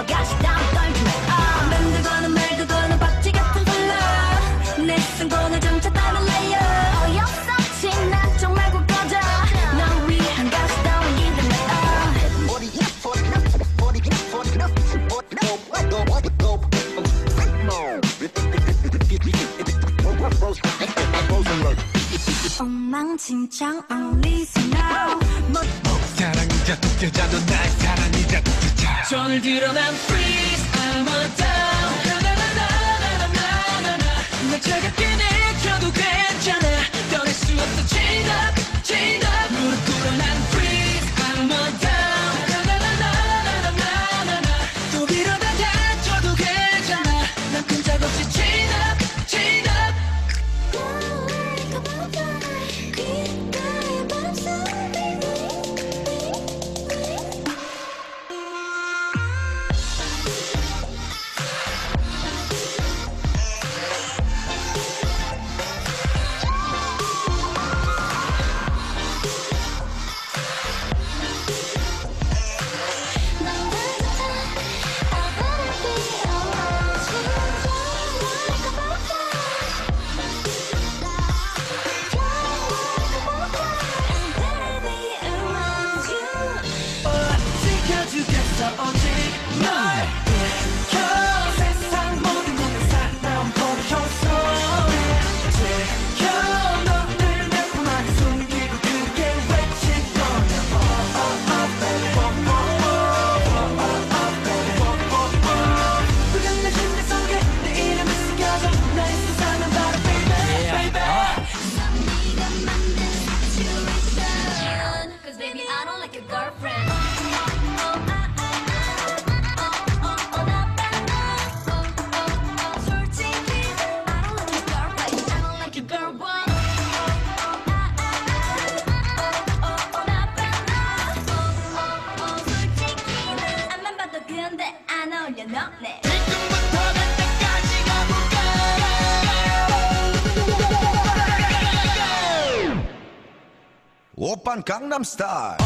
my gosh. 엉망진창 only's now 사랑이자 독재자도 날 사랑이자 독재자 전을 들어 난 freeze I'm a down 나나나나나나나나 날 차갑게 내켜도 괜찮아 떠날 수 없어 chained up chained up 무릎 꿇어 난 freeze Gangnam Style.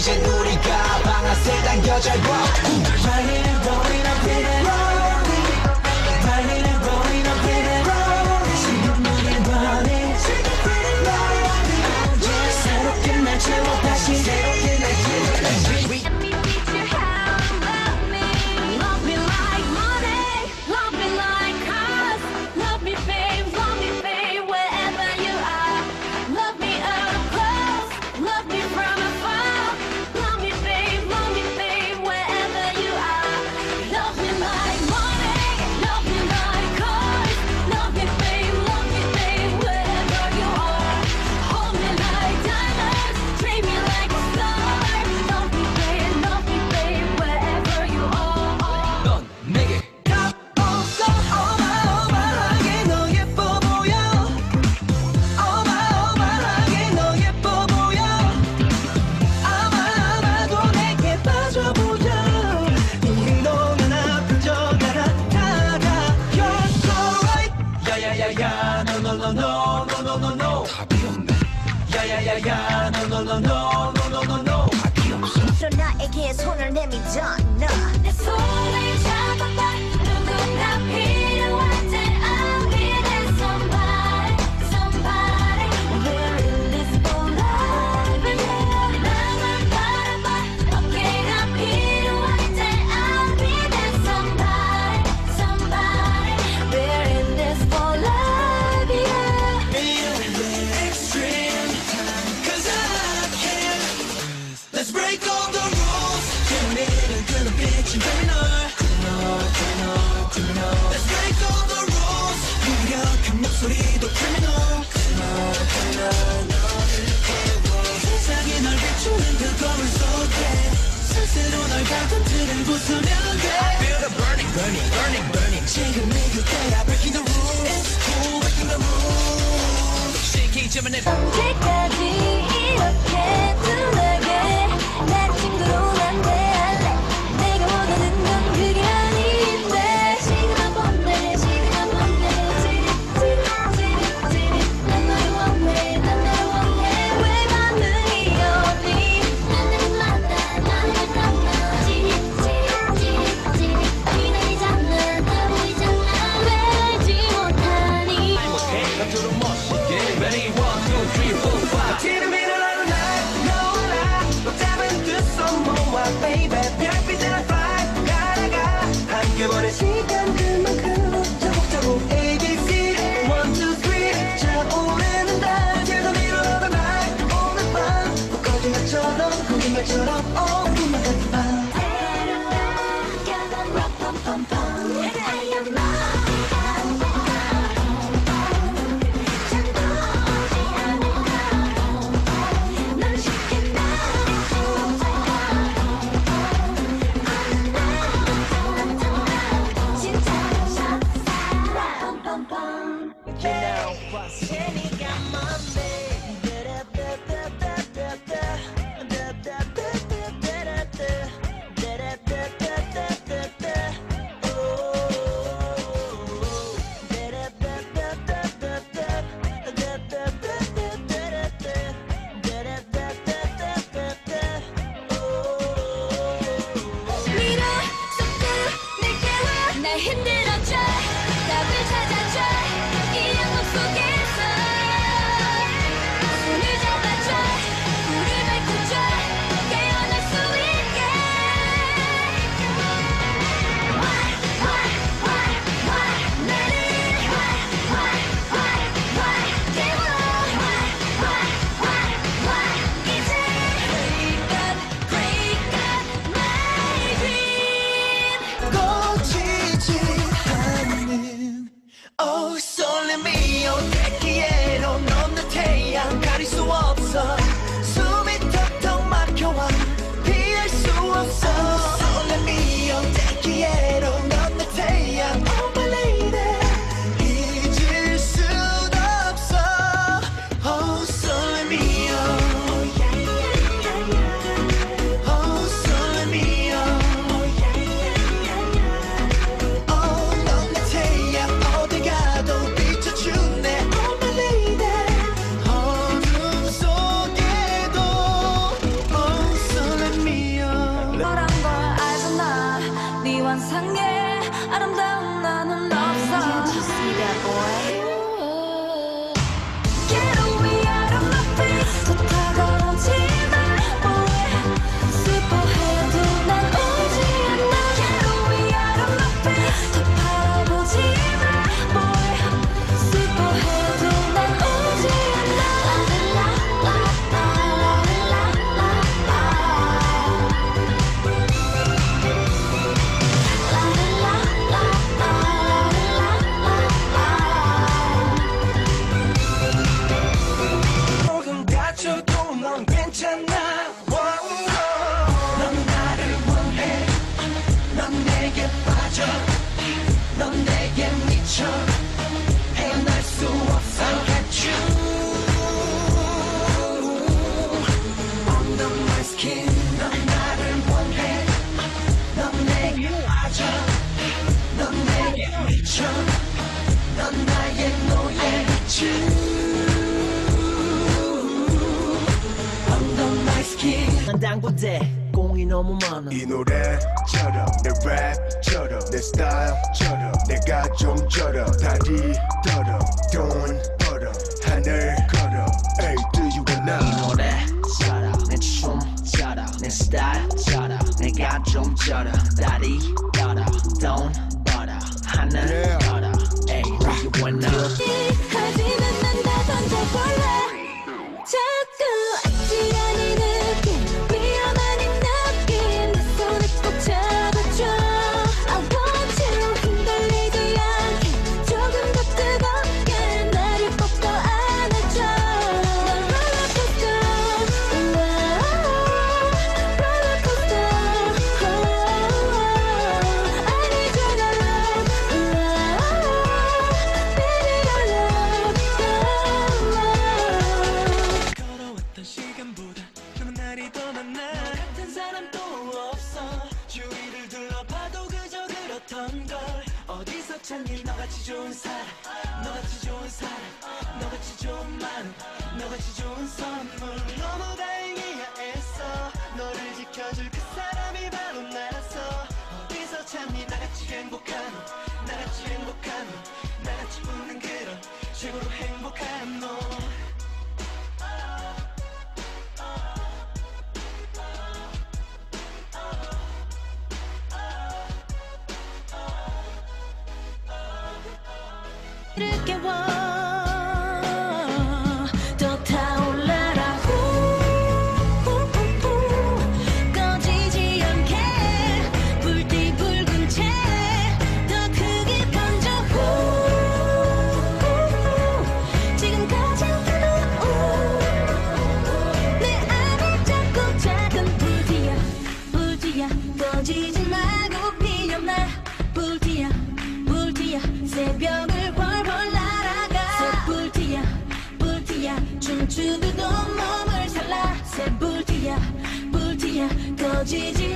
이젠 우리가 방아쇠 당겨 잘 walk Running and rolling up in it 참 이다 같이 행복한 Gigi.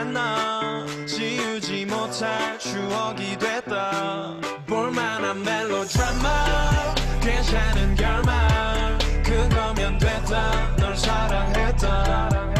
만나 지우지 못할 추억이 됐다. 볼만한 멜로드라마 괜찮은 결말 그거면 됐다. 널 사랑했다.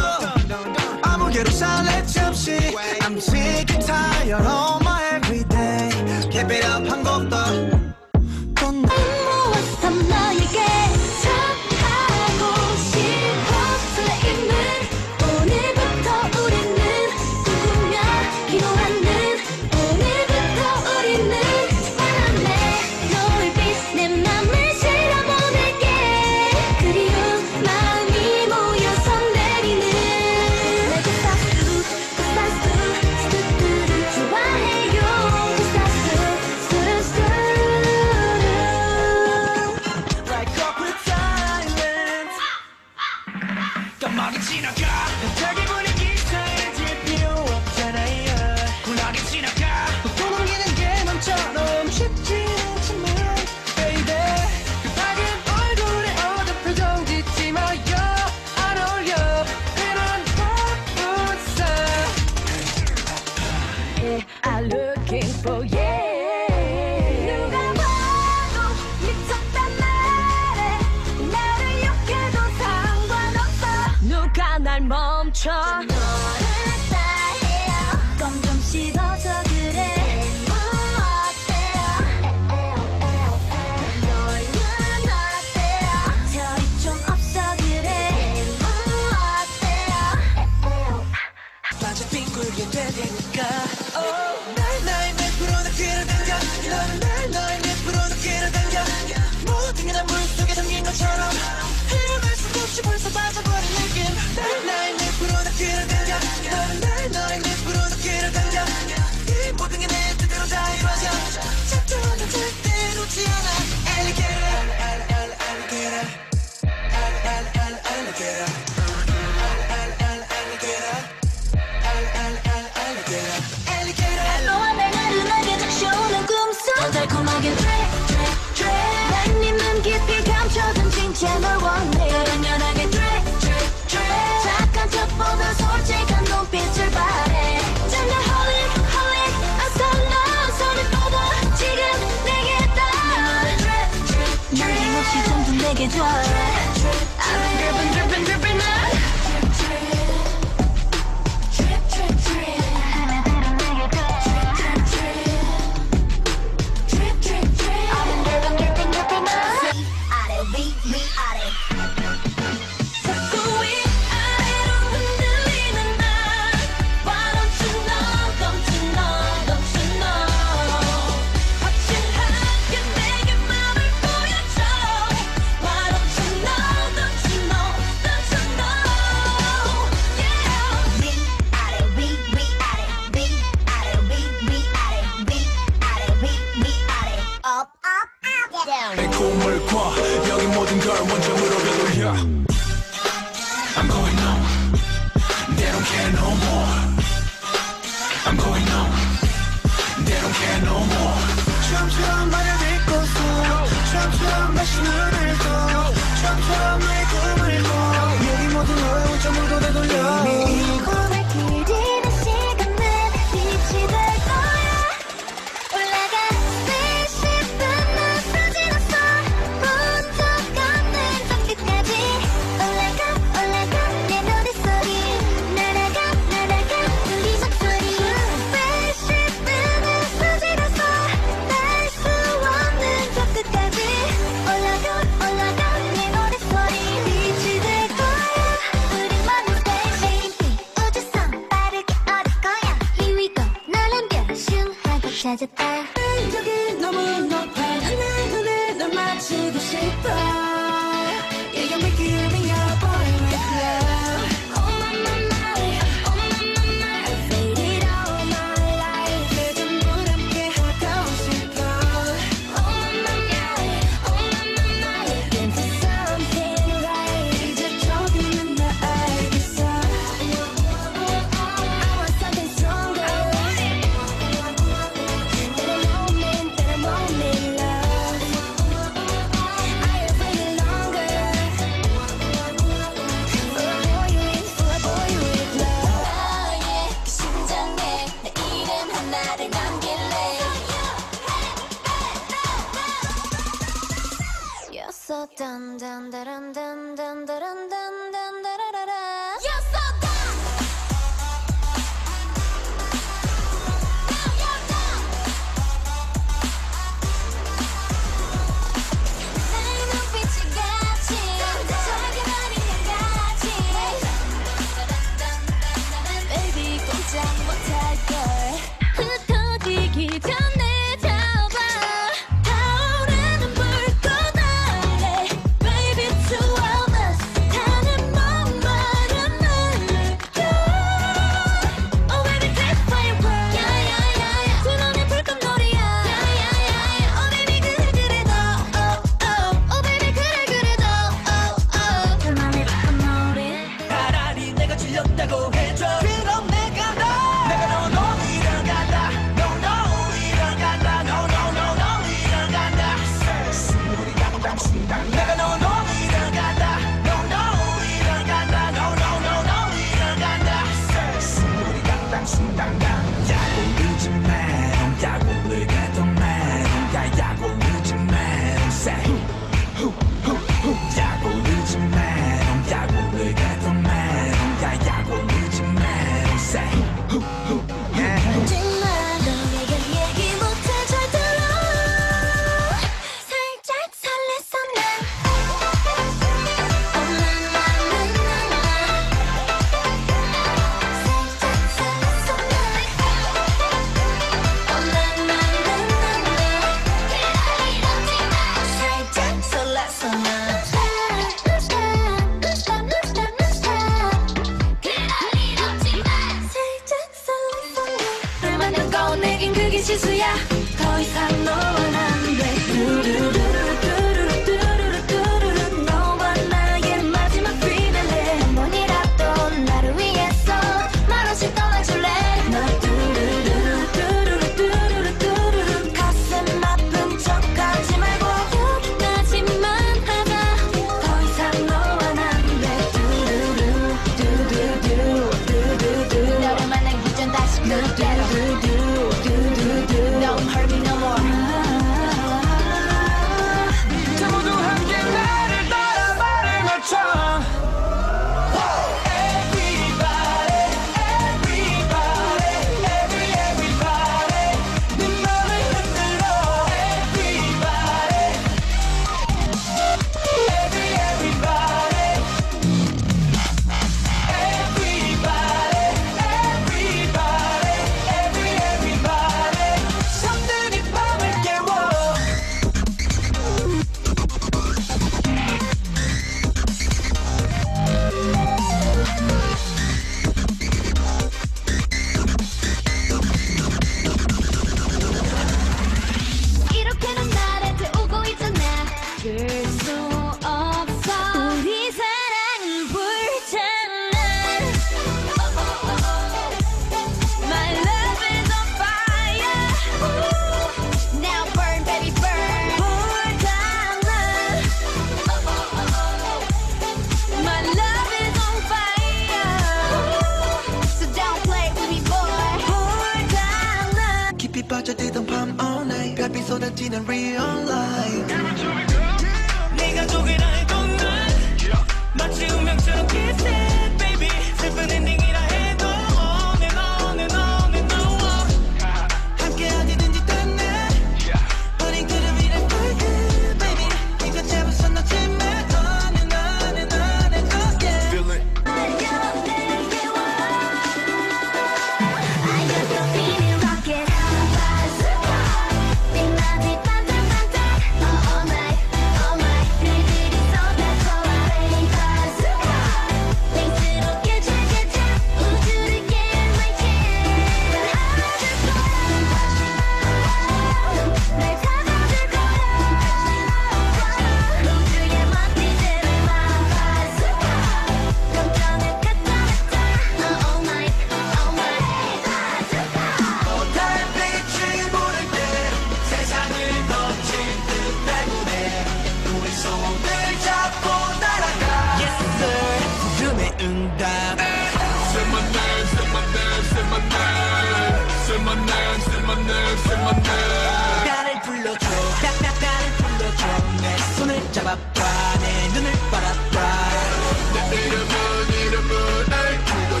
그런 설레 잠시 I'm sick and tired oh mantra. Tell I want you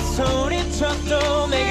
소리쳐도 내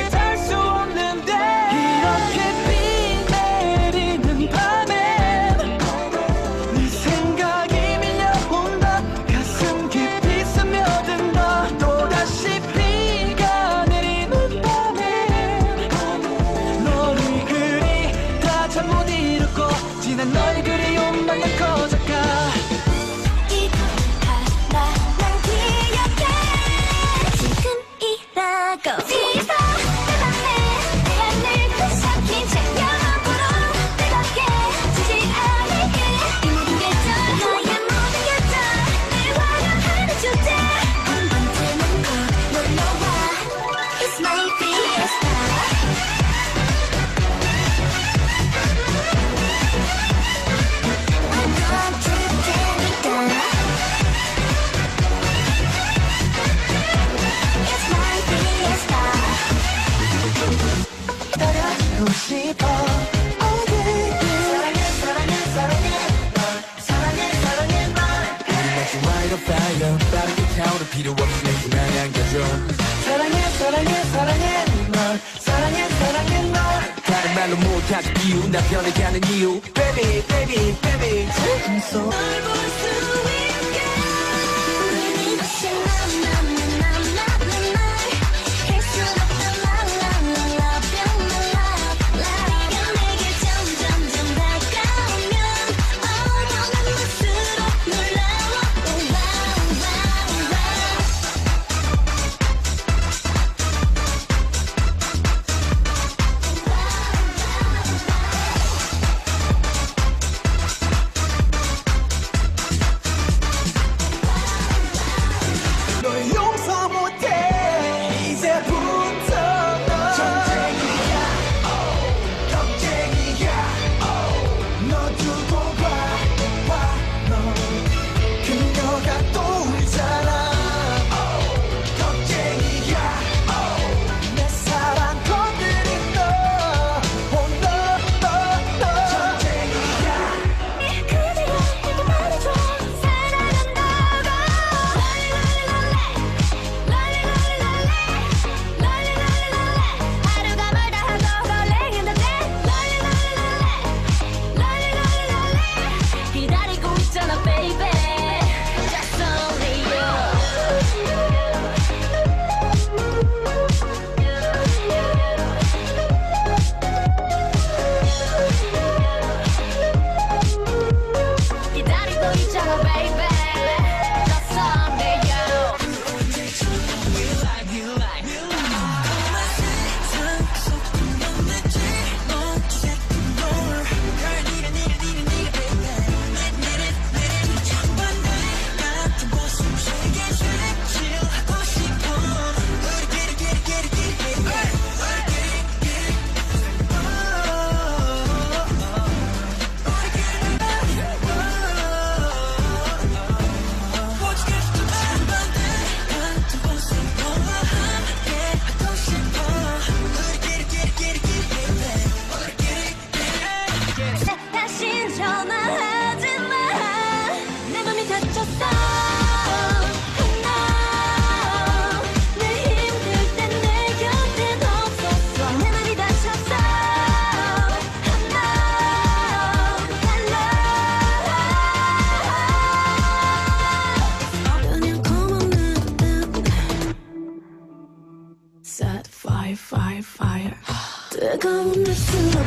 말로 못할 이유 나 변해가는 이유. Baby baby baby. I'm so fire, fire, fire. 뜨거운 내 수로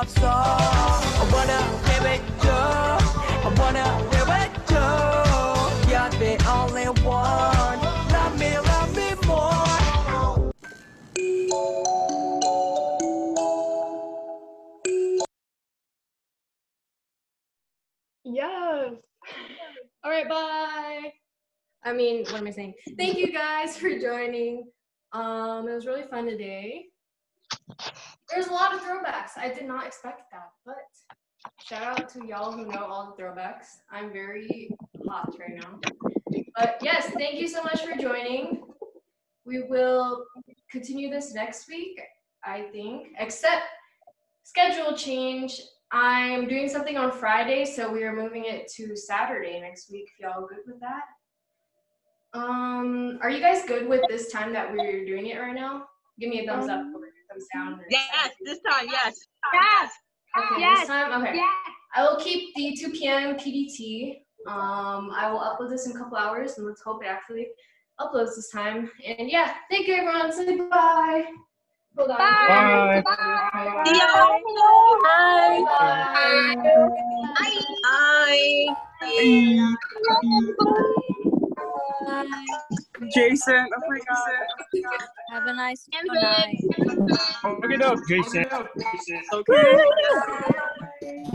없어 I wanna give with you. I wanna give with you. You're the only one Love me, love me more Yes. All right, bye. I mean, what am I saying? Thank you guys for joining. Um, it was really fun today. There's a lot of throwbacks. I did not expect that, but shout out to y'all who know all the throwbacks. I'm very hot right now. But yes, thank you so much for joining. We will continue this next week, I think, except schedule change. I'm doing something on Friday, so we are moving it to Saturday next week. If y'all good with that? Um, are you guys good with this time that we're doing it right now? Give me a thumbs up or thumbs down. or Yes, something. this time, yes. Yes. Okay, Yes. this time, okay. Yes. I will keep the 2 p.m. PDT. Um, I will upload this in a couple hours, and let's hope it actually uploads this time. And yeah, thank you everyone. Say bye. Hold on. Bye. Bye. See y'all. Bye. Bye. Jason, oh my god. Have a nice night. Look it up, Jason. Okay.